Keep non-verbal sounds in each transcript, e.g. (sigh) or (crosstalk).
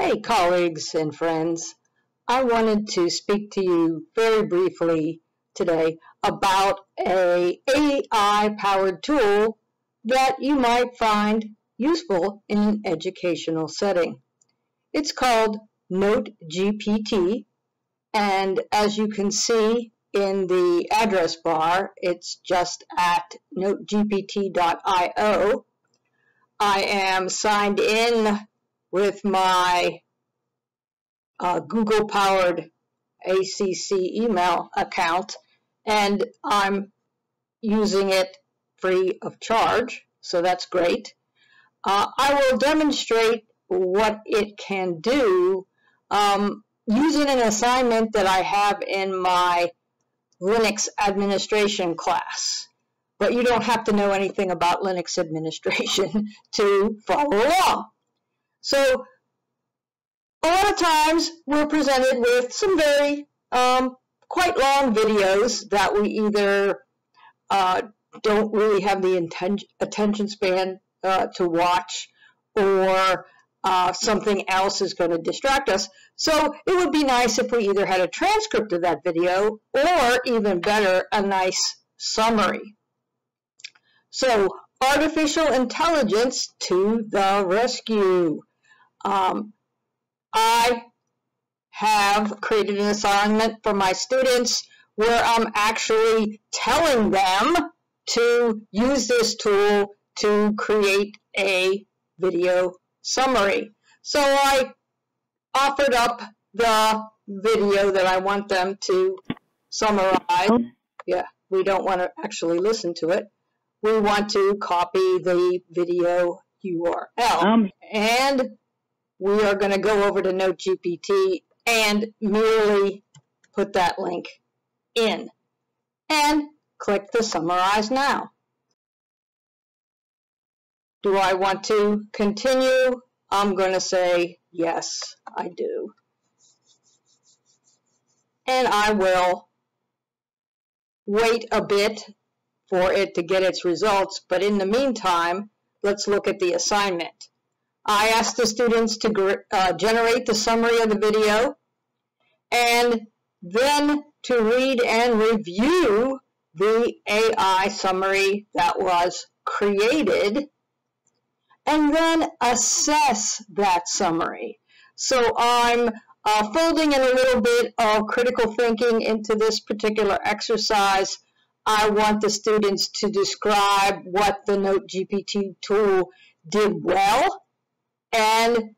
Hey, colleagues and friends. I wanted to speak to you very briefly today about a AI-powered tool that you might find useful in an educational setting. It's called NoteGPT, and as you can see in the address bar, it's just at notegpt.io. I am signed in with my uh, Google powered ACC email account and I'm using it free of charge, so that's great. Uh, I will demonstrate what it can do um, using an assignment that I have in my Linux administration class. But you don't have to know anything about Linux administration (laughs) to follow along. So a lot of times we're presented with some very um, quite long videos that we either uh, don't really have the attention span uh, to watch or uh, something else is going to distract us. So it would be nice if we either had a transcript of that video or even better, a nice summary. So artificial intelligence to the rescue. Um, I have created an assignment for my students where I'm actually telling them to use this tool to create a video summary. So I offered up the video that I want them to summarize. Yeah, we don't want to actually listen to it. We want to copy the video URL. Um, and we are going to go over to NoteGPT and merely put that link in. And click the Summarize Now. Do I want to continue? I'm going to say, yes, I do. And I will wait a bit for it to get its results, but in the meantime, let's look at the assignment. I asked the students to uh, generate the summary of the video and then to read and review the AI summary that was created and then assess that summary. So I'm uh, folding in a little bit of critical thinking into this particular exercise. I want the students to describe what the NoteGPT tool did well and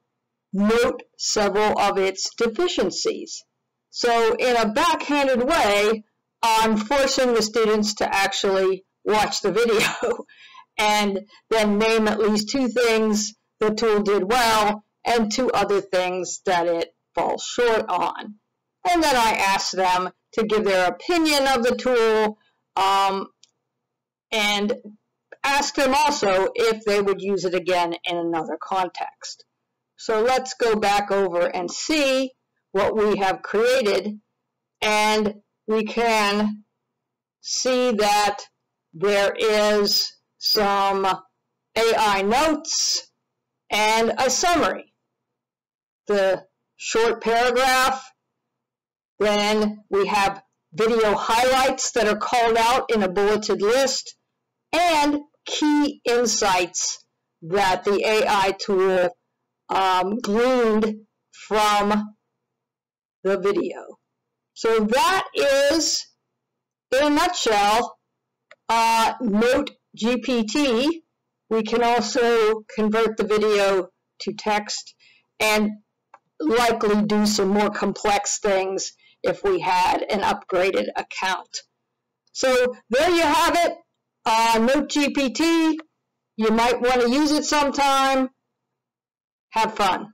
note several of its deficiencies. So in a backhanded way, I'm forcing the students to actually watch the video (laughs) and then name at least two things the tool did well and two other things that it falls short on. And then I ask them to give their opinion of the tool um, and ask them also if they would use it again in another context. So let's go back over and see what we have created and we can see that there is some AI notes and a summary. The short paragraph, then we have video highlights that are called out in a bulleted list, and key insights that the AI tool um, gleaned from the video. So that is, in a nutshell, uh, Note GPT. We can also convert the video to text and likely do some more complex things if we had an upgraded account. So there you have it uh, NoteGPT, you might want to use it sometime. Have fun.